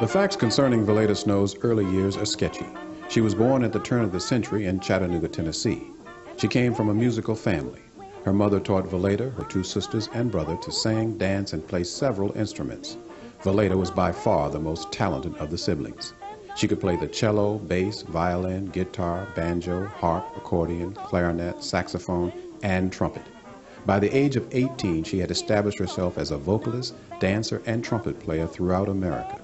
The facts concerning Valaida Snow's early years are sketchy. She was born at the turn of the century in Chattanooga, Tennessee. She came from a musical family. Her mother taught Valaida, her two sisters, and brother to sing, dance, and play several instruments. Valaida was by far the most talented of the siblings. She could play the cello, bass, violin, guitar, banjo, harp, accordion, clarinet, saxophone, and trumpet. By the age of 18, she had established herself as a vocalist, dancer, and trumpet player throughout America.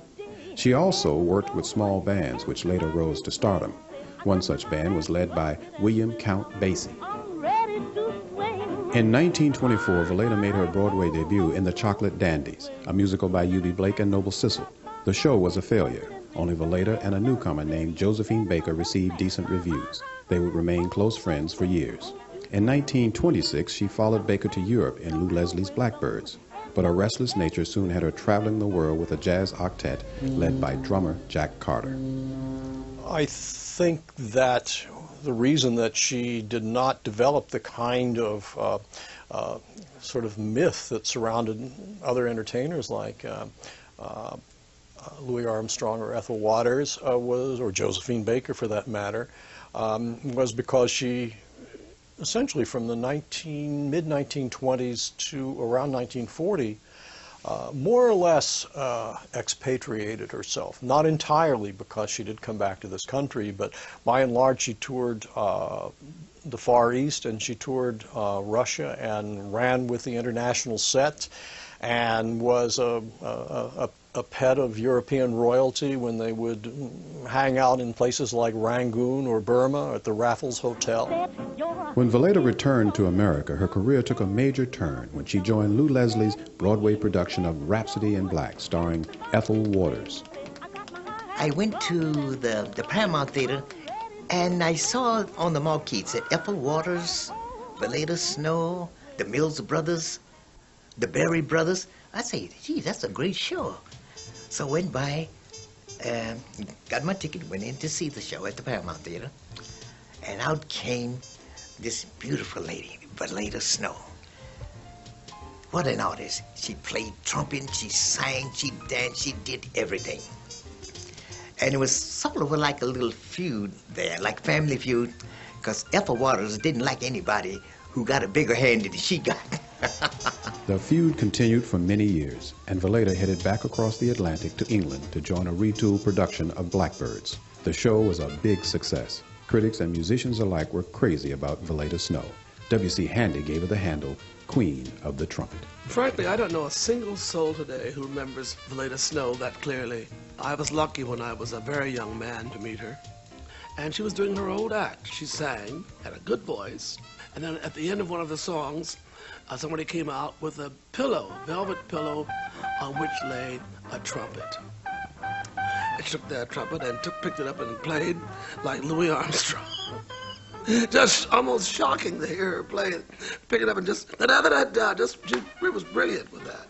She also worked with small bands, which later rose to stardom. One such band was led by William Count Basie. In 1924, Valaida made her Broadway debut in The Chocolate Dandies, a musical by Eubie Blake and Noble Sissle. The show was a failure. Only Valaida and a newcomer named Josephine Baker received decent reviews. They would remain close friends for years. In 1926, she followed Baker to Europe in Lew Leslie's Blackbirds, but her restless nature soon had her traveling the world with a jazz octet led by drummer Jack Carter. I think that the reason that she did not develop the kind of uh, uh, sort of myth that surrounded other entertainers like uh, uh Louis Armstrong or Ethel Waters uh, was, or Josephine Baker for that matter, um, was because she essentially from the 19, mid-1920s to around 1940, uh, more or less uh, expatriated herself. Not entirely because she did come back to this country, but by and large she toured uh, the Far East and she toured uh, Russia and ran with the international set and was a, a, a a pet of European royalty when they would hang out in places like Rangoon or Burma at the Raffles Hotel. When Valaida returned to America, her career took a major turn when she joined Lew Leslie's Broadway production of Rhapsody in Black, starring Ethel Waters. I went to the, the Paramount Theater and I saw on the marquee it said Ethel Waters, Valaida Snow, the Mills Brothers, the Berry Brothers. I said, gee, that's a great show. So I went by, uh, got my ticket, went in to see the show at the Paramount Theater, and out came this beautiful lady, Valaida Snow. What an artist. She played trumpet, she sang, she danced, she did everything. And it was sort of like a little feud there, like family feud, because Ethel Waters didn't like anybody who got a bigger hand than she got. the feud continued for many years, and Valaida headed back across the Atlantic to England to join a retooled production of Blackbirds. The show was a big success. Critics and musicians alike were crazy about Valaida Snow. W.C. Handy gave her the handle Queen of the Trumpet. Frankly, I don't know a single soul today who remembers Valaida Snow that clearly. I was lucky when I was a very young man to meet her. And she was doing her old act. She sang, had a good voice, and then at the end of one of the songs, uh, somebody came out with a pillow, a velvet pillow, on which lay a trumpet. I took that trumpet and took, picked it up and played like Louis Armstrong. just almost shocking to hear her play it, pick it up and just da da da da. Just, it was brilliant with that.